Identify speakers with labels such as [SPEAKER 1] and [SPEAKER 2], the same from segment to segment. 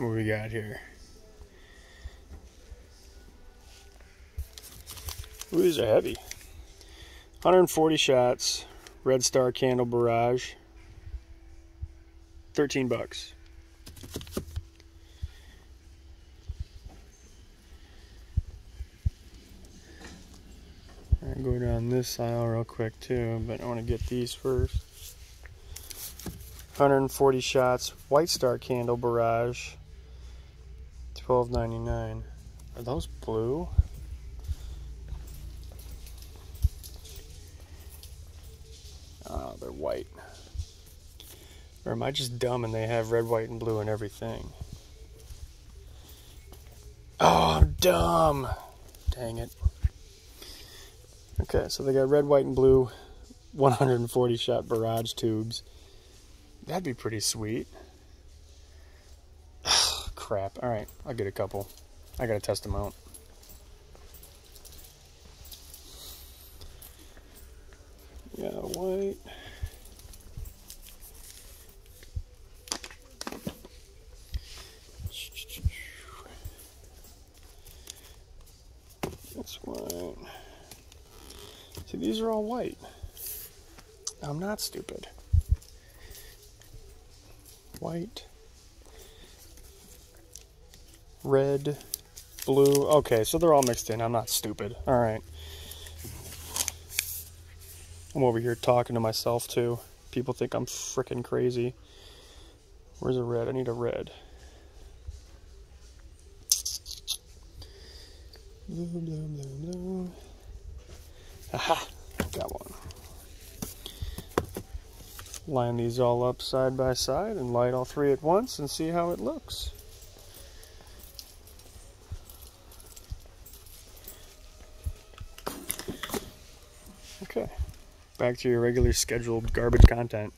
[SPEAKER 1] What we got here? Ooh, these are heavy. 140 shots, Red Star Candle Barrage. 13 bucks. I'll go down this aisle real quick too, but I want to get these first. 140 shots, White Star Candle Barrage. 12.99. Are those blue? Oh, they're white. Or am I just dumb and they have red, white, and blue and everything? Oh, I'm dumb. Dang it. Okay, so they got red, white, and blue 140 shot barrage tubes. That'd be pretty sweet. Crap. Alright, I'll get a couple. I gotta test them out. Yeah, white. That's white. See, these are all white. I'm not stupid. White. Red. Blue. Okay, so they're all mixed in. I'm not stupid. Alright. I'm over here talking to myself too. People think I'm freaking crazy. Where's a red? I need a red. Aha! Got one. Line these all up side by side and light all three at once and see how it looks. Okay back to your regular scheduled garbage content.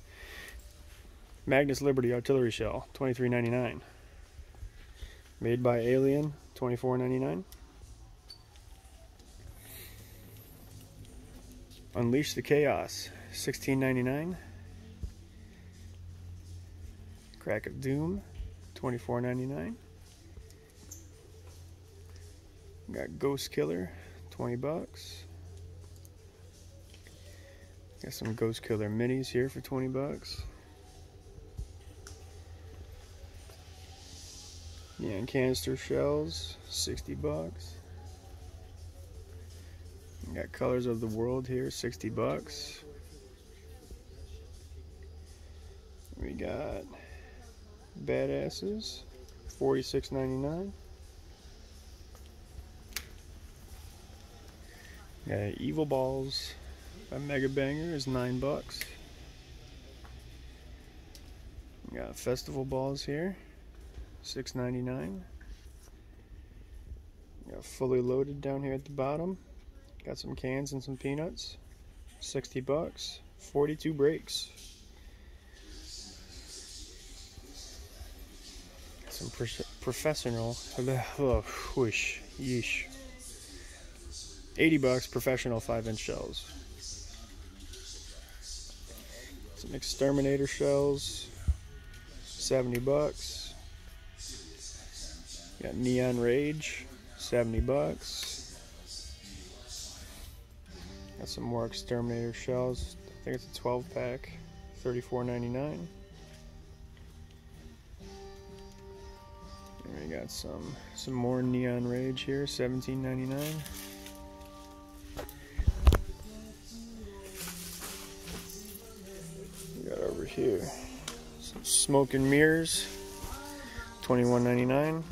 [SPEAKER 1] Magnus Liberty Artillery Shell, twenty-three ninety-nine. Made by Alien, twenty-four ninety-nine. Unleash the Chaos, sixteen ninety-nine. Crack of Doom, twenty-four ninety-nine. Got Ghost Killer, twenty bucks. Got some Ghost Killer minis here for 20 bucks. Yeah, and canister shells, 60 bucks. got Colors of the World here, 60 bucks. We got Badasses, 46.99. Got Evil Balls, a Mega Banger is nine bucks. We got festival balls here, six ninety nine. Got fully loaded down here at the bottom. Got some cans and some peanuts, sixty bucks. Forty two breaks. Some pro professional. Oh, whoosh, yeesh. 80 bucks professional 5 inch shells. Some exterminator shells, 70 bucks. Got Neon Rage, 70 bucks. Got some more exterminator shells. I think it's a 12 pack, 34.99. And we got some some more Neon Rage here, 17.99. here. Some smoke and mirrors, $21.99.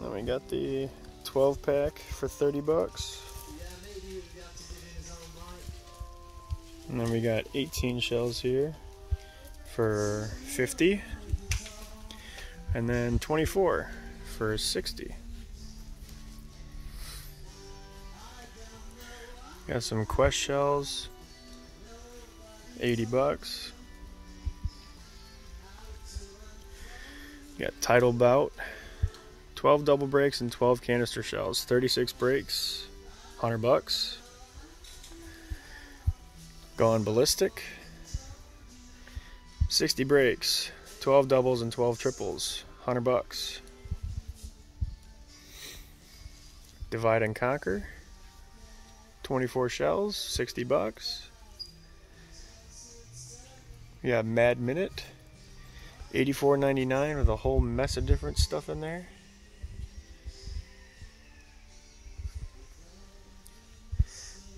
[SPEAKER 1] Then we got the 12 pack for 30 bucks. And then we got 18 shells here for 50. And then 24 for 60. Got some quest shells 80 bucks. got title bout, 12 double breaks and 12 canister shells, 36 breaks, 100 bucks. Gone ballistic, 60 breaks, 12 doubles and 12 triples, 100 bucks. Divide and Conquer, 24 shells, 60 bucks. We Mad Minute, 84.99 with a whole mess of different stuff in there.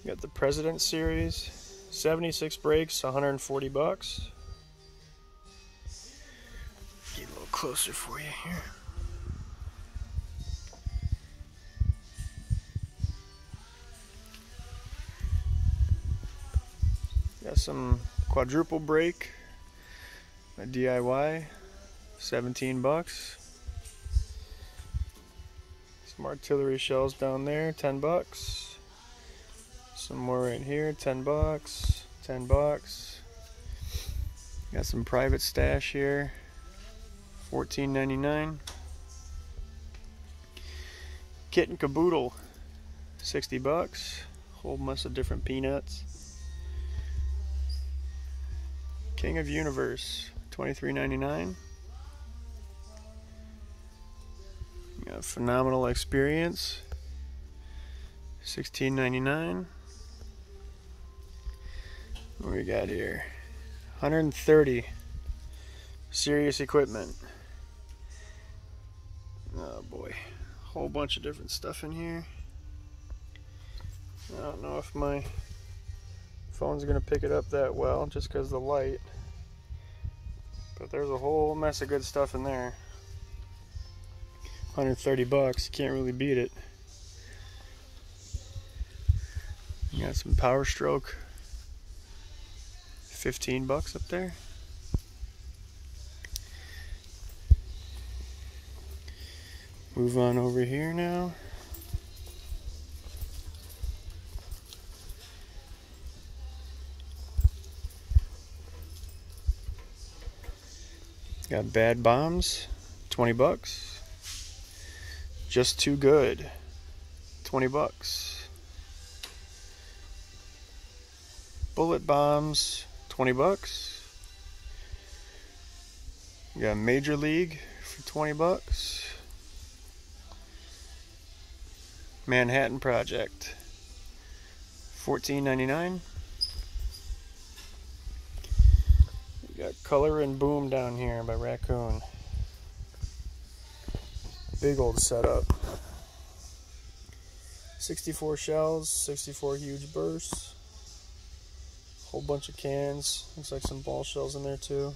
[SPEAKER 1] Got the President Series, 76 breaks, 140 bucks. Get a little closer for you here. Got some quadruple break, a DIY, 17 bucks. Some artillery shells down there, 10 bucks. Some more right here, 10 bucks, 10 bucks. Got some private stash here, 14.99. Kit and caboodle, 60 bucks. Whole mess of different peanuts. King of Universe, $23.99. Got phenomenal experience, $16.99. What we got here? 130 serious equipment. Oh boy, whole bunch of different stuff in here. I don't know if my phone's gonna pick it up that well just because the light. But there's a whole mess of good stuff in there. 130 bucks, can't really beat it. You got some Power Stroke. 15 bucks up there. Move on over here now. Got bad bombs, 20 bucks. Just too good, 20 bucks. Bullet bombs, 20 bucks. got Major League for 20 bucks. Manhattan Project, 14.99. Got Color and Boom down here by Raccoon. Big old setup. 64 shells, 64 huge bursts. Whole bunch of cans. Looks like some ball shells in there too.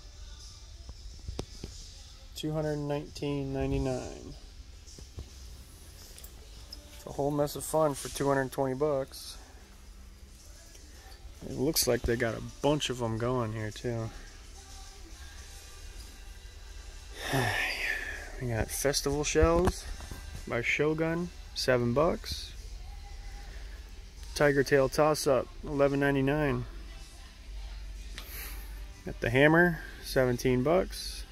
[SPEAKER 1] 219.99. It's a whole mess of fun for 220 bucks. It looks like they got a bunch of them going here too. we got festival shells by Shogun, seven bucks. Tiger tail toss up, eleven ninety nine. Got the hammer, seventeen bucks.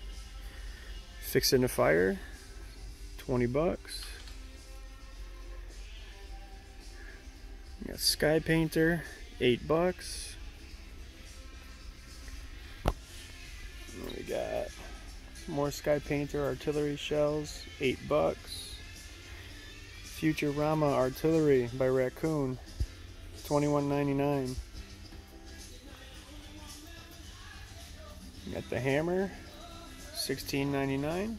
[SPEAKER 1] Fixing the fire, twenty bucks. We got sky painter, eight bucks. More Sky Painter artillery shells, 8 bucks. Futurama artillery by Raccoon, 21.99. Got the hammer, 16.99.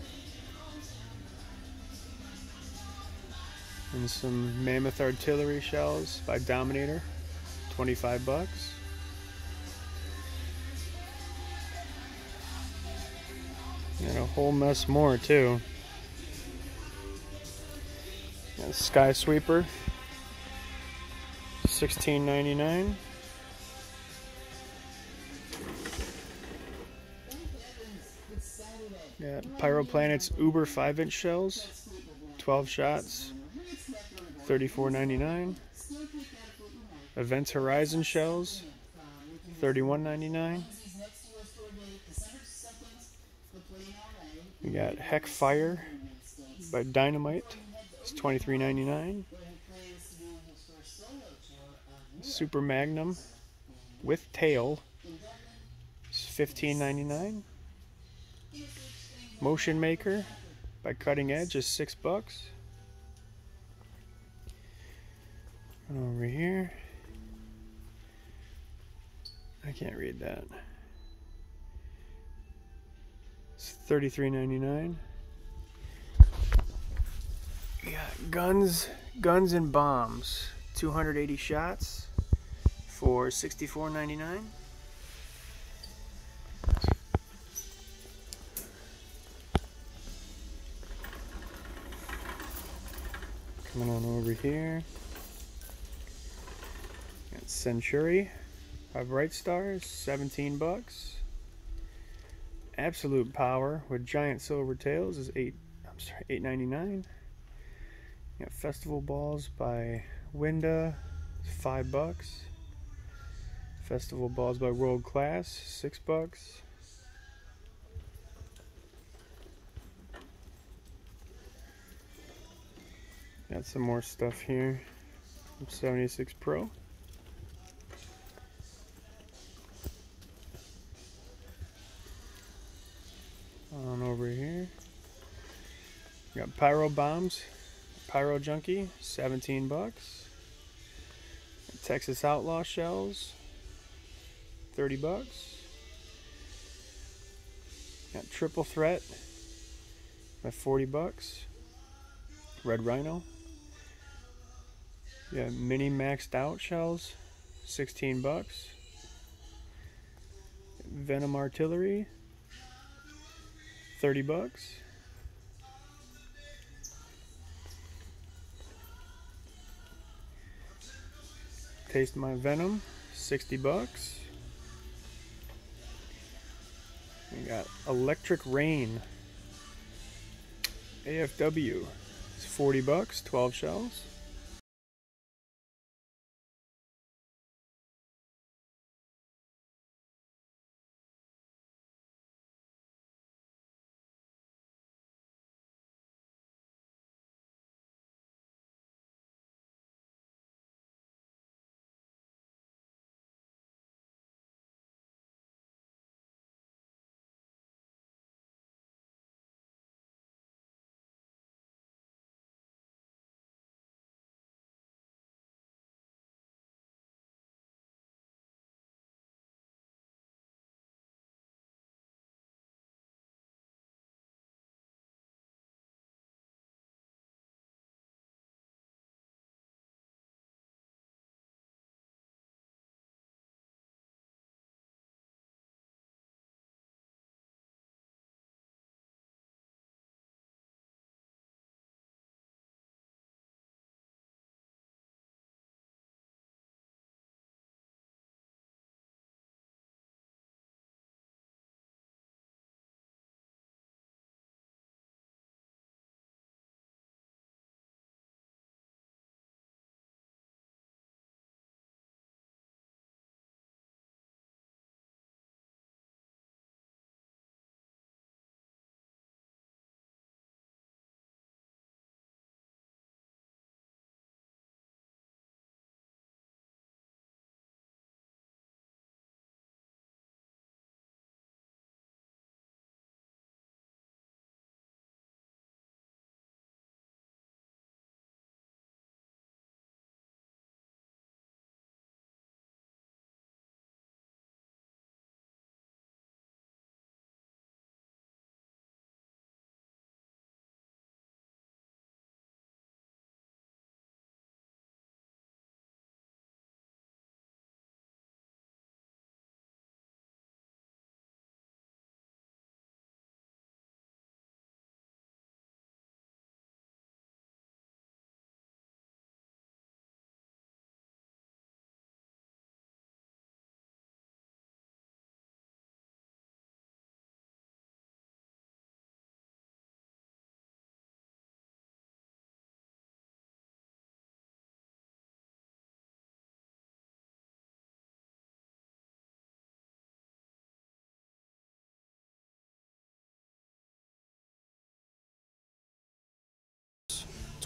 [SPEAKER 1] And some Mammoth artillery shells by Dominator, 25 bucks. And a whole mess more too. Got Sky Sweeper, sixteen ninety nine. Got Pyroplanets Uber 5 inch shells, 12 shots, $34.99. Events Horizon shells, $31.99. We got Heck Fire by Dynamite. It's $23.99. Super Magnum with tail. It's $15.99. Motion Maker by Cutting Edge is six bucks. Over here. I can't read that. It's thirty-three ninety-nine. Yeah, guns, guns and bombs. 280 shots for $64.99. Coming on over here. Got Century by Bright Stars, 17 bucks. Absolute Power with giant silver tails is 8 I'm sorry, 8.99. Got Festival Balls by Winda, 5 bucks. Festival Balls by World Class, 6 bucks. Got some more stuff here. 76 Pro. On over here. Got Pyro Bombs, Pyro Junkie, 17 bucks. Texas Outlaw Shells, 30 bucks. Got Triple Threat at 40 bucks. Red Rhino. Yeah, mini maxed out shells, 16 bucks. Venom Artillery, 30 bucks. Taste My Venom, 60 bucks. We got Electric Rain, AFW, it's 40 bucks, 12 shells.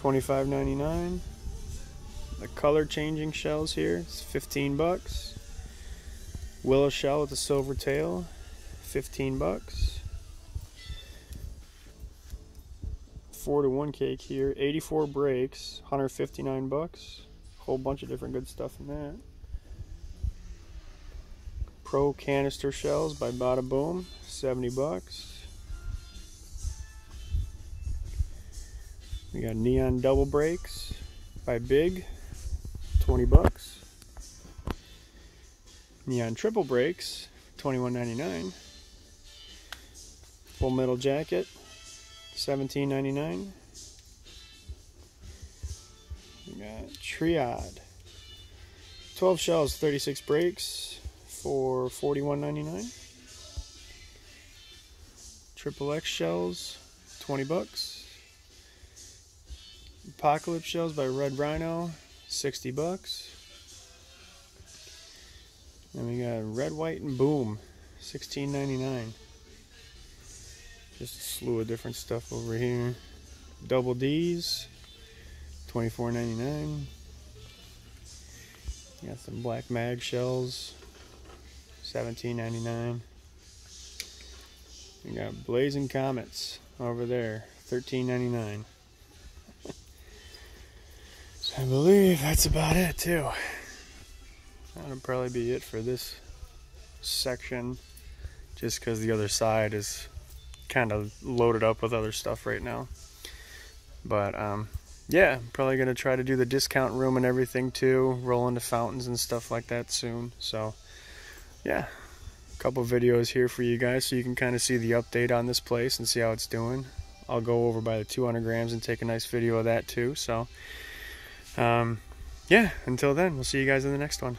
[SPEAKER 1] Twenty-five ninety-nine. The color changing shells here is 15 bucks. Willow shell with a silver tail, 15 bucks. four to one cake here. 84 breaks, 159 bucks. Whole bunch of different good stuff in that. Pro canister shells by Bada Boom, 70 bucks. We got neon double breaks by Big, 20 bucks. Neon triple breaks, 21.99. Full metal jacket, 17.99. We got Triad. 12 shells, 36 breaks for 41.99. Triple X shells, 20 bucks. Apocalypse shells by Red Rhino, 60 bucks. Then we got Red, White, and Boom, 16.99. Just a slew of different stuff over here. Double D's, 24.99. Got some black mag shells, 17.99. We got Blazing Comets over there, 13.99. I believe that's about it too. That'll probably be it for this section, just because the other side is kind of loaded up with other stuff right now. But um, yeah, probably gonna try to do the discount room and everything too, roll into fountains and stuff like that soon. So yeah, a couple videos here for you guys so you can kind of see the update on this place and see how it's doing. I'll go over by the 200 grams and take a nice video of that too. So um, yeah, until then, we'll see you guys in the next one.